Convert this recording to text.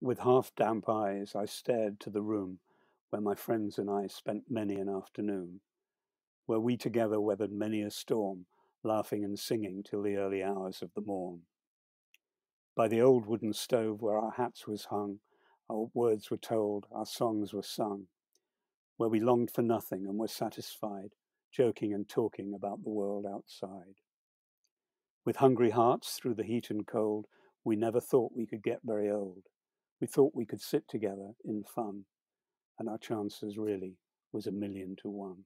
With half damp eyes, I stared to the room where my friends and I spent many an afternoon, where we together weathered many a storm, laughing and singing till the early hours of the morn. By the old wooden stove where our hats was hung, our words were told, our songs were sung, where we longed for nothing and were satisfied, joking and talking about the world outside. With hungry hearts through the heat and cold, we never thought we could get very old. We thought we could sit together in fun, and our chances really was a million to one.